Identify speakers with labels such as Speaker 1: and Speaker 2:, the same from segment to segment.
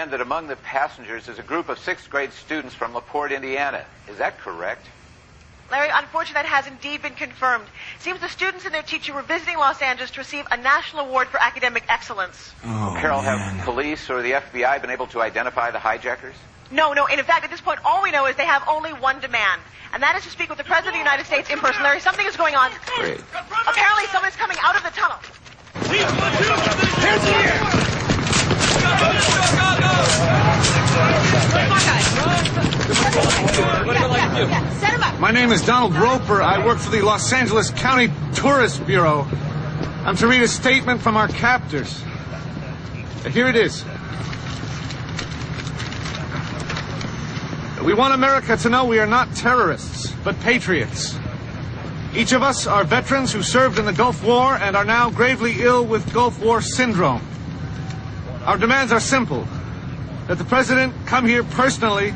Speaker 1: And that among the passengers is a group of sixth grade students from LaPorte, Indiana. Is that correct?
Speaker 2: Larry, unfortunately, that has indeed been confirmed. Seems the students and their teacher were visiting Los Angeles to receive a national award for academic excellence.
Speaker 3: Oh,
Speaker 1: Carol,
Speaker 3: man.
Speaker 1: have police or the FBI been able to identify the hijackers?
Speaker 2: No, no, and in fact, at this point, all we know is they have only one demand, and that is to speak with the President of the United States in person. Larry, something is going on.
Speaker 1: Great.
Speaker 2: Apparently, someone is coming out of the tunnel. Set him up.
Speaker 3: My name is Donald Roper. I work for the Los Angeles County Tourist Bureau. I'm to read a statement from our captors. Here it is. We want America to know we are not terrorists, but patriots. Each of us are veterans who served in the Gulf War and are now gravely ill with Gulf War syndrome. Our demands are simple that the President come here personally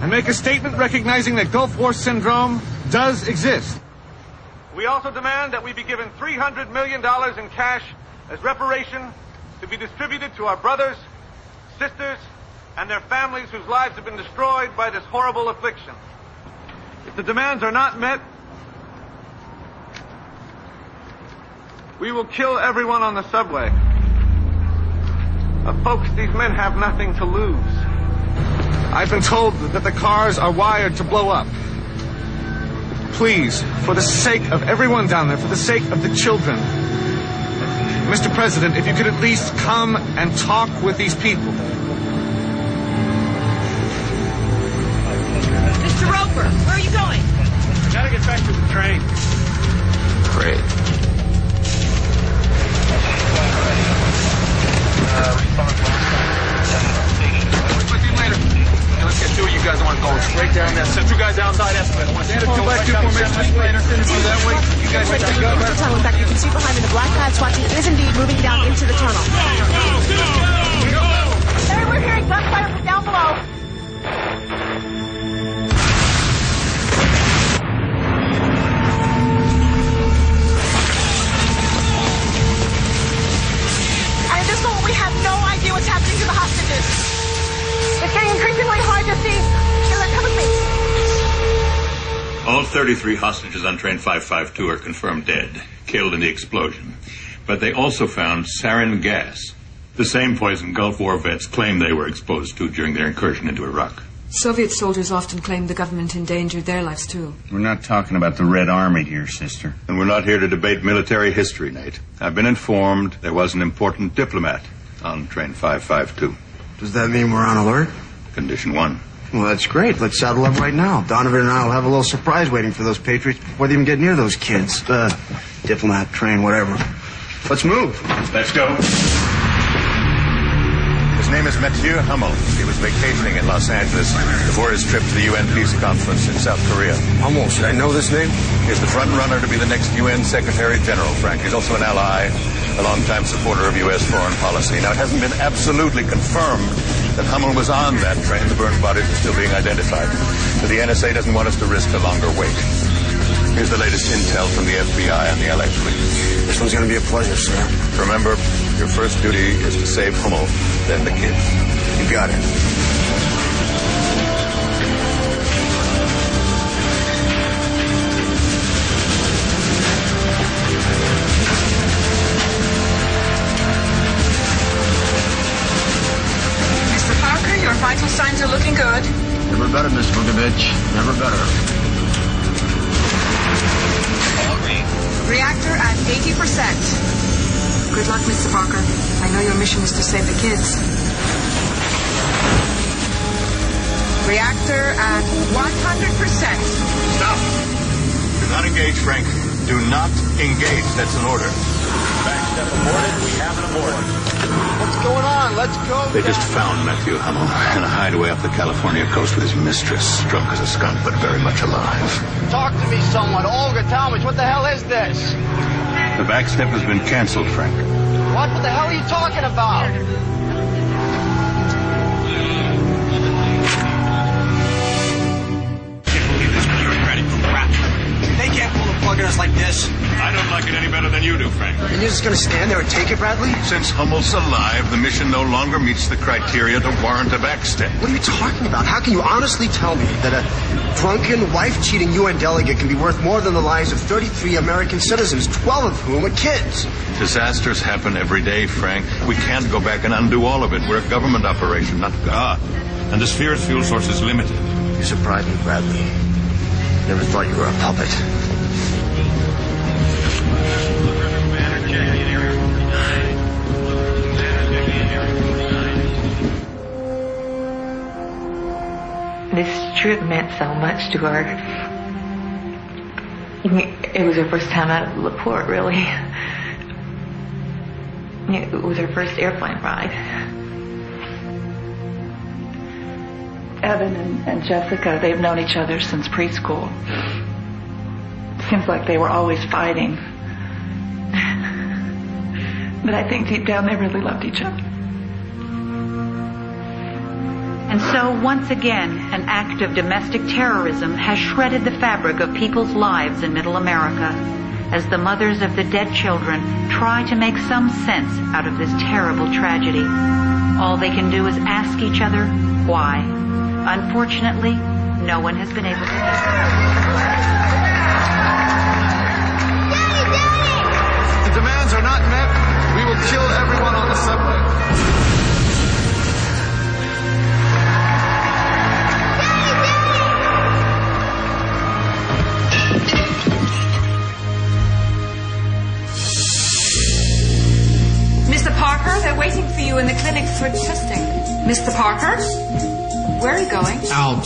Speaker 3: and make a statement recognizing that Gulf War syndrome does exist. We also demand that we be given $300 million in cash as reparation to be distributed to our brothers, sisters, and their families whose lives have been destroyed by this horrible affliction. If the demands are not met, we will kill everyone on the subway. Uh, folks, these men have nothing to lose. I've been told that the cars are wired to blow up. Please, for the sake of everyone down there, for the sake of the children, Mr. President, if you could at least come and talk with these people.
Speaker 2: Mr. Roper, where are you going?
Speaker 3: I gotta get back to the train.
Speaker 1: Great.
Speaker 3: Guys. Want to go straight down there. Send two guys outside later. That way, you guys go
Speaker 2: you can see behind me the black clad SWAT is indeed moving down into the tunnel. Larry, we're hearing gunfire from down below.
Speaker 4: All 33 hostages on train 552 are confirmed dead, killed in the explosion. But they also found sarin gas, the same poison Gulf War vets claim they were exposed to during their incursion into Iraq.
Speaker 5: Soviet soldiers often claim the government endangered their lives too.
Speaker 6: We're not talking about the Red Army here, sister.
Speaker 4: And we're not here to debate military history, Nate. I've been informed there was an important diplomat on train 552.
Speaker 7: Does that mean we're on alert?
Speaker 4: Condition one.
Speaker 7: Well, that's great. Let's saddle up right now. Donovan and I will have a little surprise waiting for those patriots before they even get near those kids. Uh, diplomat, train, whatever. Let's move.
Speaker 4: Let's go.
Speaker 8: His name is Mathieu Hummel. He was vacationing in Los Angeles before his trip to the UN Peace Conference in South Korea.
Speaker 7: Almost. Should I know this name?
Speaker 8: He's the front runner to be the next UN Secretary General, Frank. He's also an ally, a longtime supporter of U.S. foreign policy. Now, it hasn't been absolutely confirmed that Hummel was on that train. The burned bodies are still being identified. But the NSA doesn't want us to risk a longer wait. Here's the latest intel from the FBI on the LA fleet.
Speaker 7: This one's going to be a pleasure, sir.
Speaker 8: Remember, your first duty is to save Hummel, then the kids.
Speaker 7: You got it.
Speaker 5: Vital signs are looking good.
Speaker 7: Never better, Miss Vukavitch. Never better.
Speaker 5: Reactor at 80%. Good luck, Mr. Parker. I know your mission is to save the kids. Reactor at 100%.
Speaker 8: Stop! Do not engage, Frank. Do not engage. That's an order. Backstep aborted. We have an abort.
Speaker 7: What's going on? Let's go.
Speaker 4: They just found Matthew Hummel in a hideaway off the California coast with his mistress, drunk as a skunk, but very much alive.
Speaker 7: Talk to me, someone. Olga Talmadge, what the hell is this?
Speaker 4: The backstep has been canceled, Frank.
Speaker 7: What? What the hell are you talking about? And you're just gonna stand there and take it, Bradley?
Speaker 8: Since Hummel's alive, the mission no longer meets the criteria to warrant a backstep.
Speaker 7: What are you talking about? How can you honestly tell me that a drunken, wife-cheating UN delegate can be worth more than the lives of 33 American citizens, 12 of whom are kids?
Speaker 8: Disasters happen every day, Frank. We can't go back and undo all of it. We're a government operation, not God.
Speaker 4: And the sphere's fuel source is limited.
Speaker 7: You surprised me, Bradley. Never thought you were a puppet.
Speaker 9: Trip meant so much to her. It was her first time out of LaPorte, really. It was her first airplane ride.
Speaker 10: Evan and, and Jessica, they've known each other since preschool. Seems like they were always fighting. But I think deep down they really loved each other.
Speaker 11: And so, once again, an act of domestic terrorism has shredded the fabric of people's lives in Middle America as the mothers of the dead children try to make some sense out of this terrible tragedy. All they can do is ask each other why. Unfortunately, no one has been able to
Speaker 3: If the demands are not met, we will kill everyone on the subway.
Speaker 5: For testing. Mr. Parker? Where are you going?
Speaker 7: Out.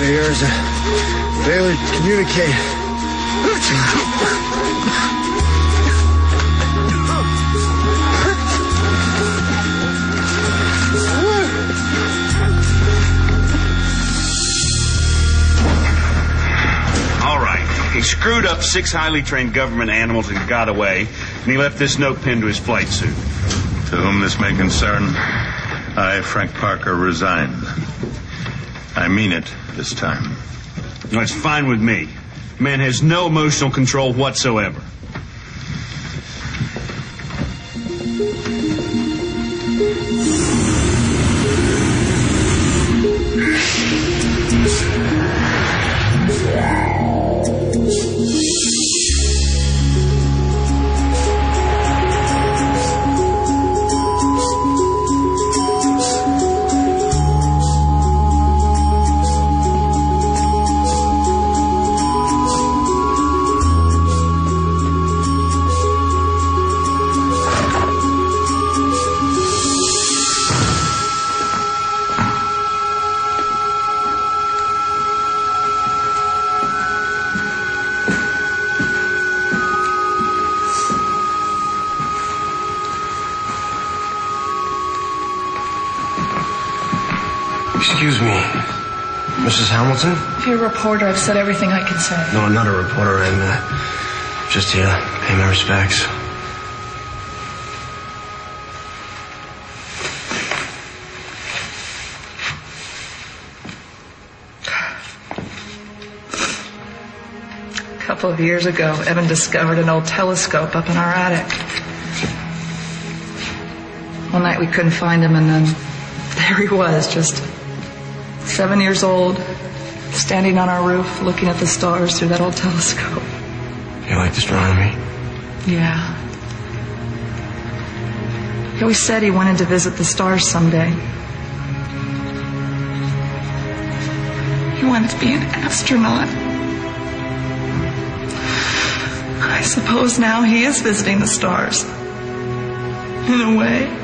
Speaker 7: What we have here is a failure to communicate.
Speaker 6: All right. He screwed up six highly trained government animals and got away, and he left this note pinned to his flight suit.
Speaker 8: To whom this may concern, I, Frank Parker, resign. I mean it this time.
Speaker 6: No, it's fine with me. Man has no emotional control whatsoever.
Speaker 7: Mrs. Hamilton?
Speaker 10: If you're a reporter, I've said everything I can say.
Speaker 7: No, I'm not a reporter. I'm uh, just here to pay my respects.
Speaker 10: A couple of years ago, Evan discovered an old telescope up in our attic. One night we couldn't find him, and then there he was, just seven years old, standing on our roof looking at the stars through that old telescope.
Speaker 7: You liked astronomy?
Speaker 10: Yeah. He always said he wanted to visit the stars someday. He wanted to be an astronaut. I suppose now he is visiting the stars. In a way.